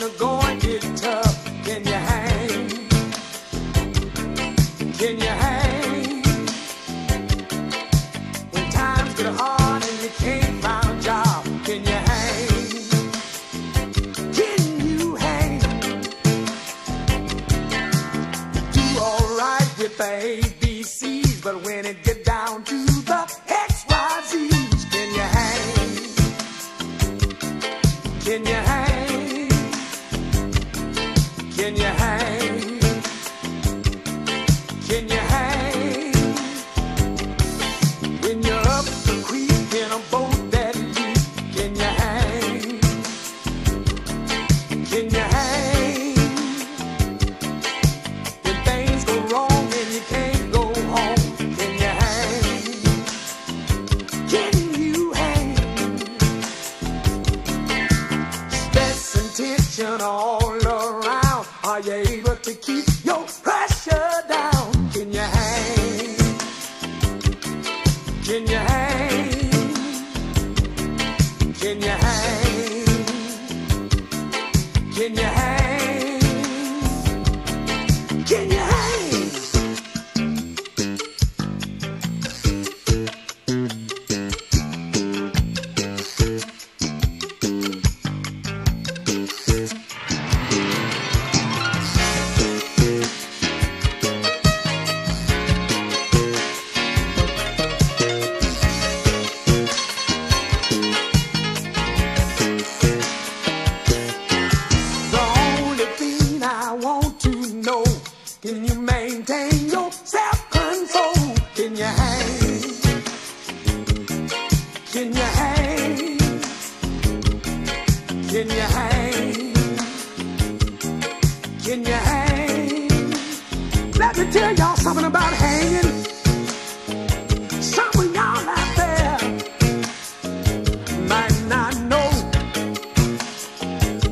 the going tough, can you hang? Can you hang? When times get hard and you can't find a job, can you hang? Can you hang? Do alright with the ABCs, but when it get down to Can you hang? Can you hang? When you're up the creek in a boat that deep, can you hang? Can you hang? When things go wrong and you can't go home, can you hang? Can you hang? Stress and tension all. Are able to keep your pressure down? Can you hang? Can you hang? Can you hang? Can you hang? Can you hang? Can you hang? Let me tell y'all something about hanging. Some of y'all out there might not know.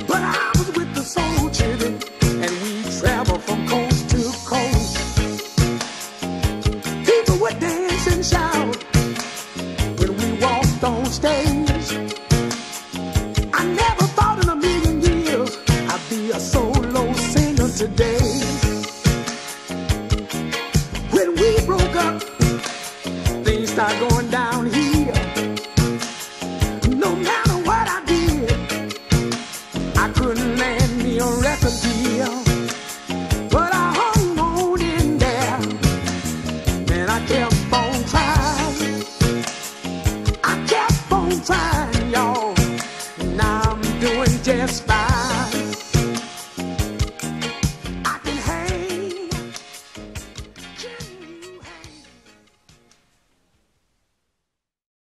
But I was with the soul children, and we traveled from coast to coast. People would dance and shout when we walked on stage. Today. When we broke up, things started going downhill. No matter what I did. I couldn't land me a record deal, but I hung on in there, and I kept on trying. I kept on trying, y'all. Now I'm doing just fine.